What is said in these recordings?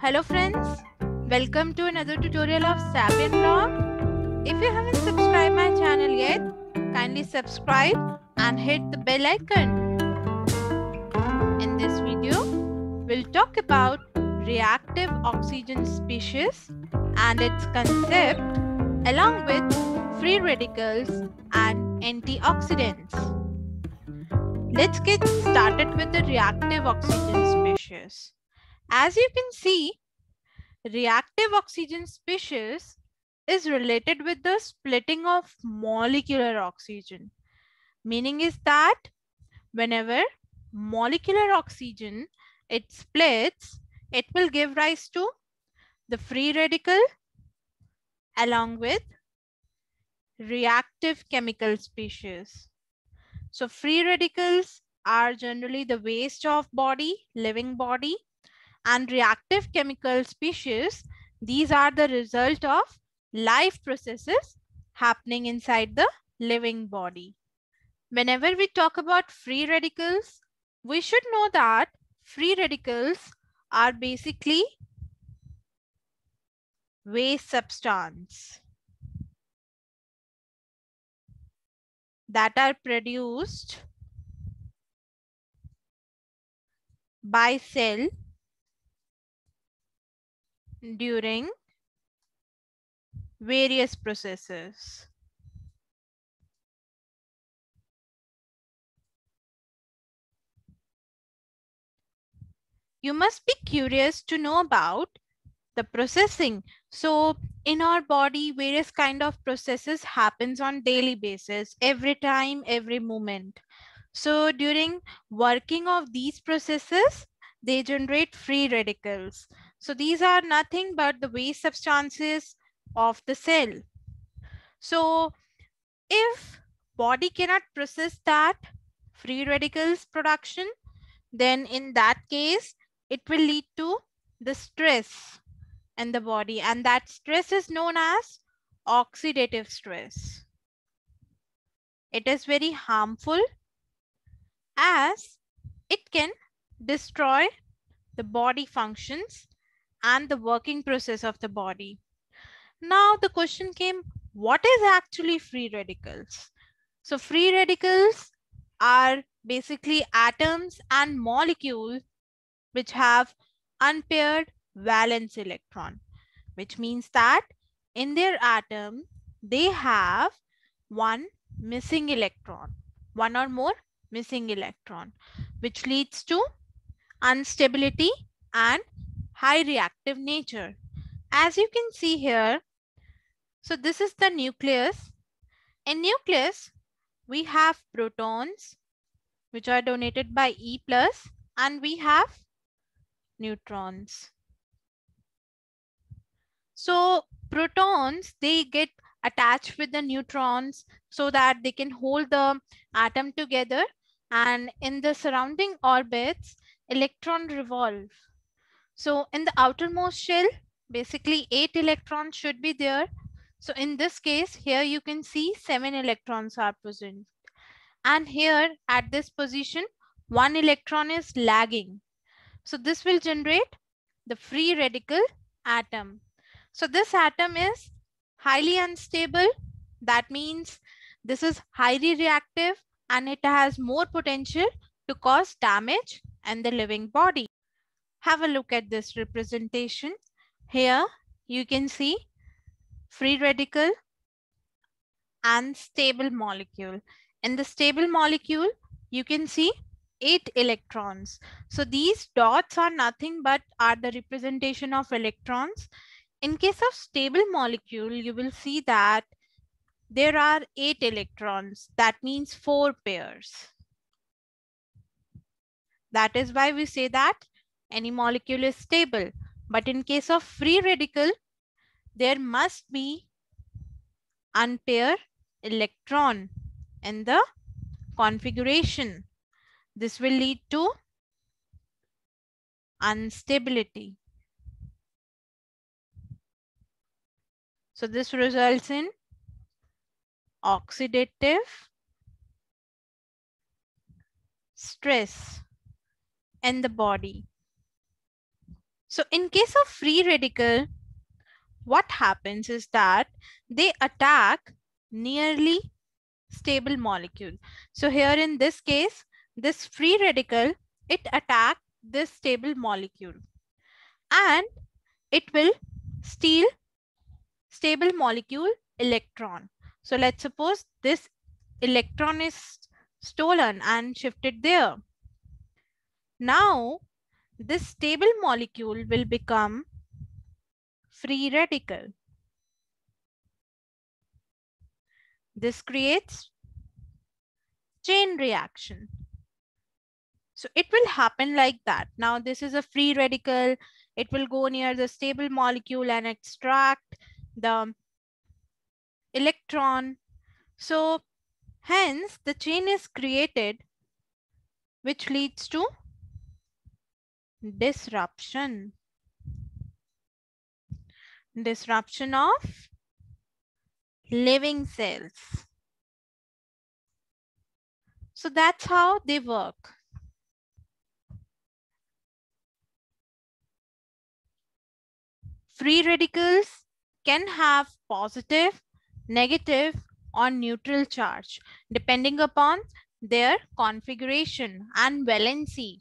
Hello friends, welcome to another tutorial of Sapien Vlog. If you haven't subscribed my channel yet, kindly subscribe and hit the bell icon. In this video, we'll talk about reactive oxygen species and its concept along with free radicals and antioxidants. Let's get started with the reactive oxygen species. As you can see, reactive oxygen species is related with the splitting of molecular oxygen. Meaning is that whenever molecular oxygen it splits, it will give rise to the free radical along with reactive chemical species. So free radicals are generally the waste of body, living body and reactive chemical species, these are the result of life processes happening inside the living body. Whenever we talk about free radicals, we should know that free radicals are basically waste substance that are produced by cell during various processes. You must be curious to know about the processing. So in our body, various kind of processes happens on daily basis, every time, every moment. So during working of these processes, they generate free radicals. So these are nothing but the waste substances of the cell. So if body cannot process that free radicals production, then in that case, it will lead to the stress in the body. And that stress is known as oxidative stress. It is very harmful as it can destroy the body functions and the working process of the body. Now the question came, what is actually free radicals? So free radicals are basically atoms and molecules which have unpaired valence electron, which means that in their atom, they have one missing electron, one or more missing electron, which leads to instability and high reactive nature. As you can see here, so this is the nucleus. In nucleus, we have protons, which are donated by E plus, and we have neutrons. So protons, they get attached with the neutrons so that they can hold the atom together. And in the surrounding orbits, electron revolve. So in the outermost shell, basically eight electrons should be there. So in this case, here you can see seven electrons are present. And here at this position, one electron is lagging. So this will generate the free radical atom. So this atom is highly unstable. That means this is highly reactive and it has more potential to cause damage in the living body. Have a look at this representation. Here you can see free radical and stable molecule. In the stable molecule, you can see eight electrons. So these dots are nothing but are the representation of electrons. In case of stable molecule, you will see that there are eight electrons. That means four pairs. That is why we say that any molecule is stable. But in case of free radical, there must be unpaired electron in the configuration. This will lead to instability. So this results in oxidative stress in the body. So in case of free radical, what happens is that they attack nearly stable molecule. So here in this case, this free radical, it attack this stable molecule and it will steal stable molecule electron. So let's suppose this electron is stolen and shifted there. Now, this stable molecule will become free radical. This creates chain reaction. So it will happen like that. Now this is a free radical. It will go near the stable molecule and extract the electron. So hence the chain is created which leads to disruption. Disruption of living cells. So that's how they work. Free radicals can have positive, negative, or neutral charge depending upon their configuration and valency.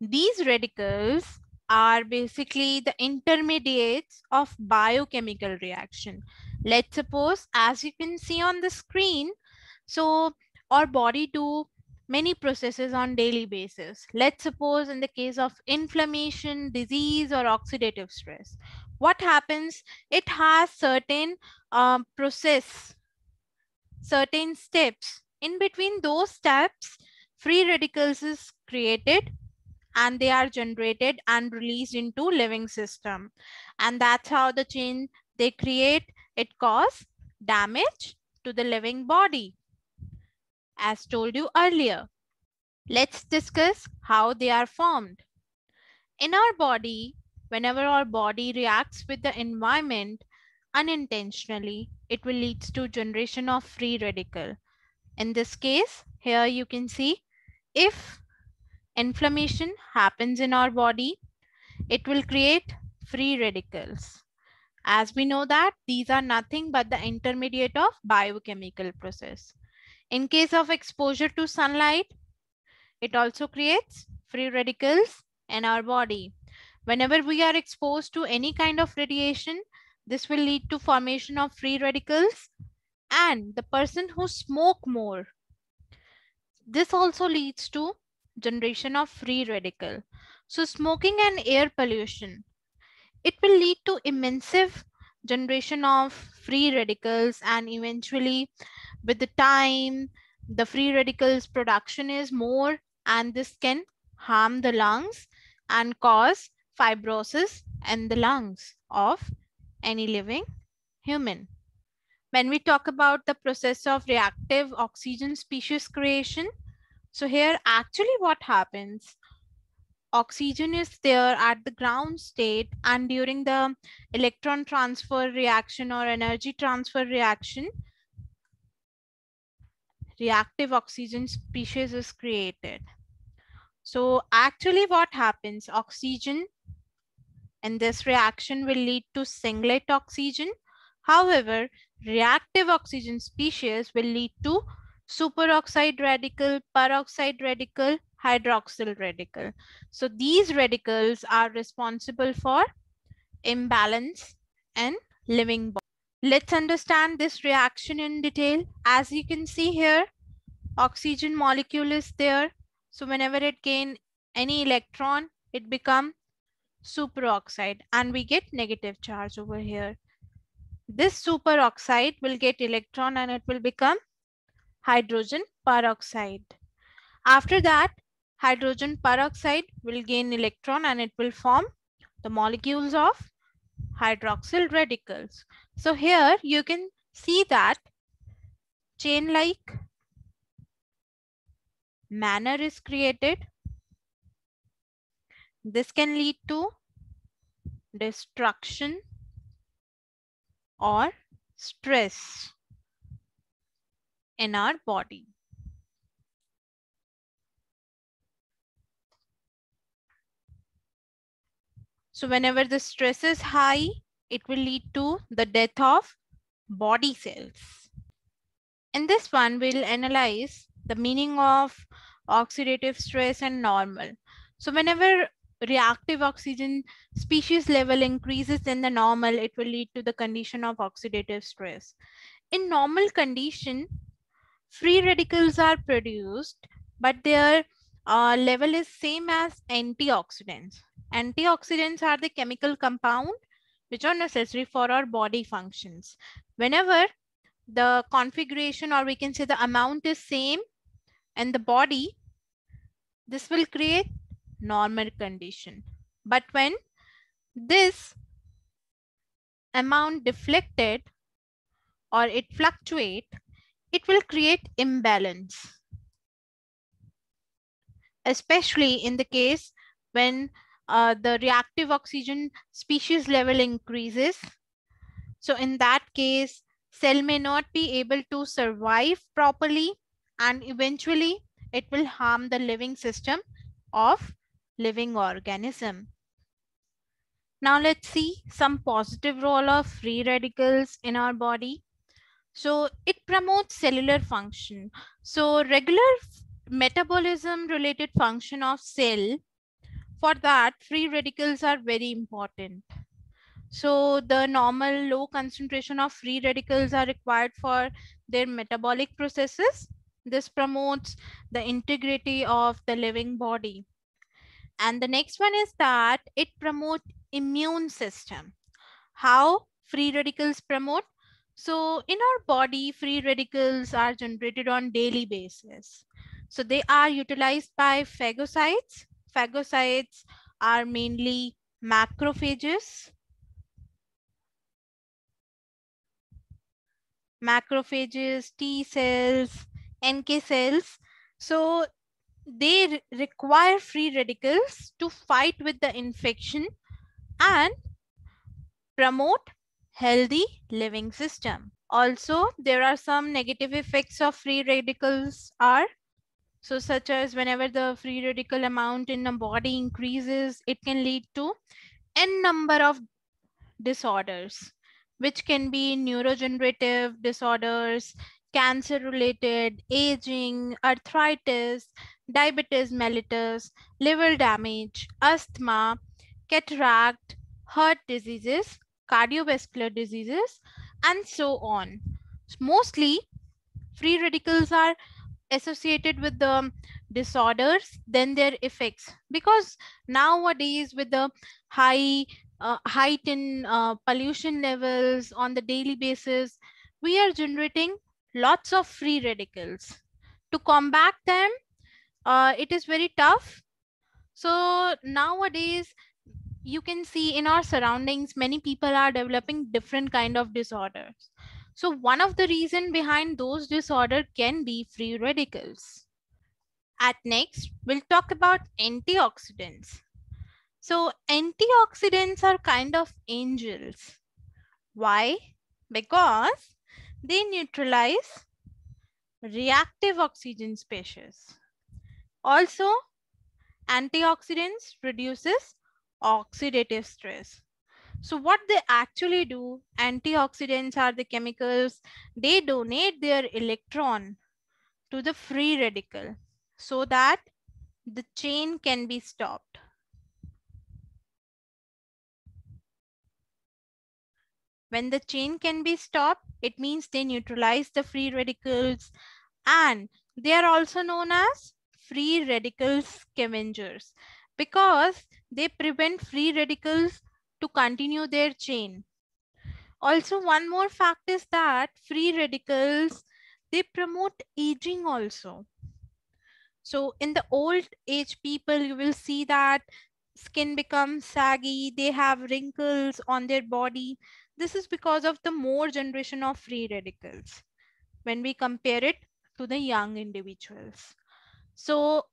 These radicals are basically the intermediates of biochemical reaction. Let's suppose, as you can see on the screen, so our body do many processes on daily basis. Let's suppose in the case of inflammation, disease, or oxidative stress, what happens? It has certain um, process, certain steps. In between those steps, free radicals is created and they are generated and released into living system. And that's how the chain they create, it cause damage to the living body as told you earlier. Let's discuss how they are formed. In our body, whenever our body reacts with the environment unintentionally, it will lead to generation of free radical. In this case, here you can see if inflammation happens in our body, it will create free radicals. As we know that these are nothing but the intermediate of biochemical process. In case of exposure to sunlight, it also creates free radicals in our body. Whenever we are exposed to any kind of radiation, this will lead to formation of free radicals and the person who smoke more. This also leads to generation of free radical. So smoking and air pollution, it will lead to immense generation of free radicals and eventually with the time, the free radicals production is more and this can harm the lungs and cause fibrosis in the lungs of any living human. When we talk about the process of reactive oxygen species creation, so here actually what happens, oxygen is there at the ground state and during the electron transfer reaction or energy transfer reaction, reactive oxygen species is created. So actually what happens, oxygen in this reaction will lead to singlet oxygen. However, reactive oxygen species will lead to superoxide radical, peroxide radical, hydroxyl radical. So these radicals are responsible for imbalance in living body. Let's understand this reaction in detail. As you can see here, oxygen molecule is there. So whenever it gain any electron, it become superoxide and we get negative charge over here. This superoxide will get electron and it will become hydrogen peroxide. After that, hydrogen peroxide will gain electron and it will form the molecules of hydroxyl radicals. So here you can see that chain-like manner is created. This can lead to destruction or stress in our body. So whenever the stress is high, it will lead to the death of body cells. In this one, we'll analyze the meaning of oxidative stress and normal. So whenever reactive oxygen species level increases than the normal, it will lead to the condition of oxidative stress. In normal condition, free radicals are produced, but their uh, level is same as antioxidants. Antioxidants are the chemical compound which are necessary for our body functions. Whenever the configuration or we can say the amount is same in the body, this will create normal condition. But when this amount deflected or it fluctuate, it will create imbalance. Especially in the case when uh, the reactive oxygen species level increases. So in that case, cell may not be able to survive properly and eventually it will harm the living system of living organism. Now let's see some positive role of free radicals in our body. So it promotes cellular function. So regular metabolism related function of cell, for that free radicals are very important. So the normal low concentration of free radicals are required for their metabolic processes. This promotes the integrity of the living body. And the next one is that it promotes immune system. How free radicals promote? So in our body, free radicals are generated on daily basis. So they are utilized by phagocytes. Phagocytes are mainly macrophages. Macrophages, T cells, NK cells. So they re require free radicals to fight with the infection and promote healthy living system. Also, there are some negative effects of free radicals are so such as whenever the free radical amount in the body increases, it can lead to n number of disorders, which can be neurodegenerative disorders, cancer related, aging, arthritis, diabetes mellitus, liver damage, asthma, cataract, heart diseases, cardiovascular diseases, and so on. Mostly, free radicals are associated with the disorders then their effects because nowadays with the high uh, height in uh, pollution levels on the daily basis we are generating lots of free radicals to combat them uh, it is very tough. So nowadays, you can see in our surroundings, many people are developing different kind of disorders. So one of the reason behind those disorder can be free radicals. At next, we'll talk about antioxidants. So antioxidants are kind of angels. Why? Because they neutralize reactive oxygen species. Also, antioxidants reduces oxidative stress. So what they actually do, antioxidants are the chemicals, they donate their electron to the free radical so that the chain can be stopped. When the chain can be stopped, it means they neutralize the free radicals and they are also known as free radical scavengers because they prevent free radicals to continue their chain. Also, one more fact is that free radicals, they promote aging also. So in the old age people, you will see that skin becomes saggy, they have wrinkles on their body. This is because of the more generation of free radicals when we compare it to the young individuals. So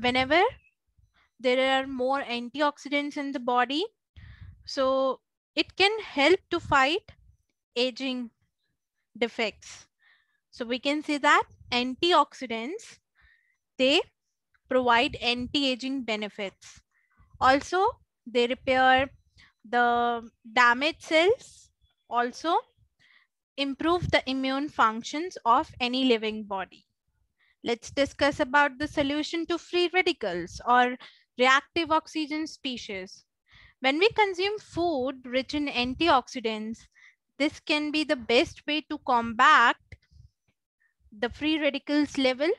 whenever there are more antioxidants in the body, so it can help to fight aging defects. So we can say that antioxidants, they provide anti-aging benefits. Also, They repair the damaged cells, also improve the immune functions of any living body. Let's discuss about the solution to free radicals or reactive oxygen species. When we consume food rich in antioxidants, this can be the best way to combat the free radicals level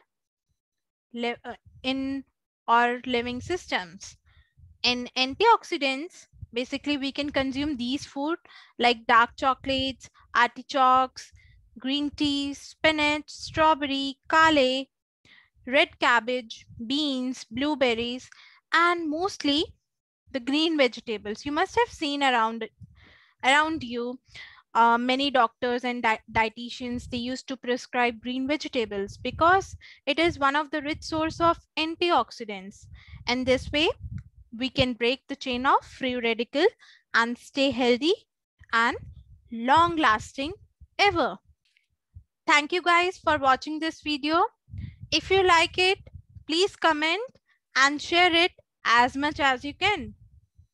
uh, in our living systems. In antioxidants, basically we can consume these food like dark chocolates, artichokes, green tea, spinach, strawberry, kale, red cabbage, beans, blueberries, and mostly the green vegetables. You must have seen around around you uh, many doctors and di dietitians they used to prescribe green vegetables because it is one of the rich source of antioxidants. And this way we can break the chain of free radical and stay healthy and long lasting ever. Thank you guys for watching this video. If you like it please comment and share it as much as you can